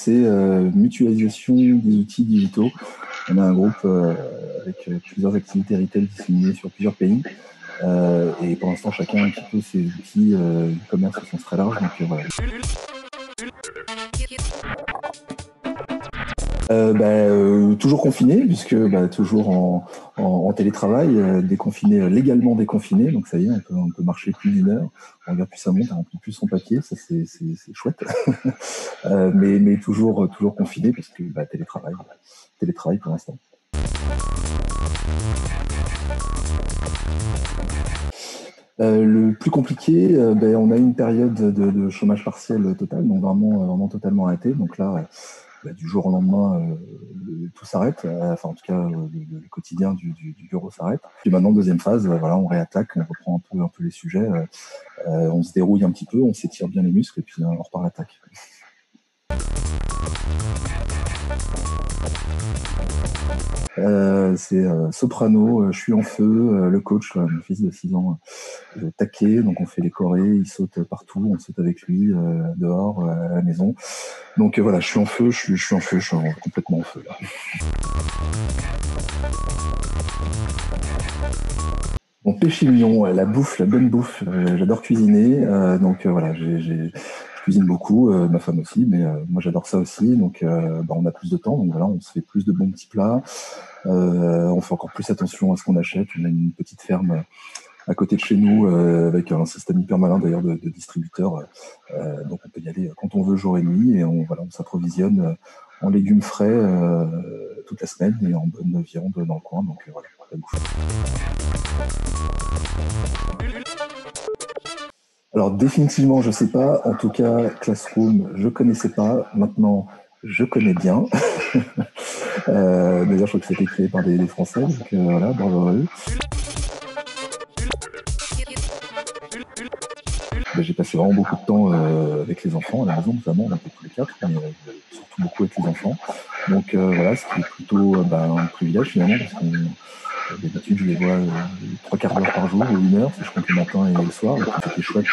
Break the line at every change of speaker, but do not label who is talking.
C'est euh, mutualisation des outils digitaux. On a un groupe euh, avec euh, plusieurs activités retail disséminées sur plusieurs pays. et pour l'instant, chacun a un petit peu ses outils e-commerce au sens très large. Donc, voilà. Euh, bah, euh, toujours confiné, puisque bah, toujours en, télétravail, euh, déconfiné, légalement déconfiné, donc ça y est, on peut, marcher plus d'une heure, on regarde plus sa montre, on remplit plus son papier, ça c'est chouette, mais, toujours, confiné, parce que bah, télétravail, télétravail pour l'instant. le plus compliqué, ben, on a une période de, de, chômage partiel total, donc vraiment, vraiment totalement arrêté. Donc là, bah, du jour au lendemain, euh, tout s'arrête. Euh, enfin, en tout cas, euh, le, quotidien du, bureau s'arrête. Puis maintenant, deuxième phase, voilà, on réattaque, on reprend un peu, un peu les sujets, on se dérouille un petit peu, on s'étire bien les muscles et puis on repart à l'attaque. Euh, c'est euh, soprano, euh, je suis en feu, le coach, mon fils de 6 ans, taqué, donc on fait les chorés, il saute partout, on saute avec lui dehors, à la maison. Donc voilà, je suis en feu, je suis, en feu, je suis complètement en feu là. Mon péché mignon, la bouffe, la bonne bouffe, j'adore cuisiner, donc voilà, j'ai cuisine beaucoup, ma femme aussi, mais moi j'adore ça aussi. Donc bah, on a plus de temps, donc voilà, on se fait plus de bons petits plats. Euh, on fait encore plus attention à ce qu'on achète. On a une petite ferme à côté de chez nous euh, avec un système hyper malin d'ailleurs de, distributeurs. Euh, donc on peut y aller quand on veut jour et nuit et on, voilà, on s'approvisionne en légumes frais toute la semaine et en bonne viande dans le coin. Donc voilà, la bouffe. Alors définitivement, je sais pas. En tout cas, Classroom, je connaissais pas. Maintenant, je connais bien. D'ailleurs, je crois que c'était créé par des, Français, donc euh, voilà, bravo à eux. Ben, j'ai passé vraiment beaucoup de temps euh, avec les enfants à la maison, notamment, on était tous les quatre, mais euh, surtout beaucoup avec les enfants. Donc voilà, ce qui est plutôt ben, un privilège finalement, parce d'habitude je les vois trois quarts d'heure par jour ou une heure, si je compte le matin et le soir, c'était chouette.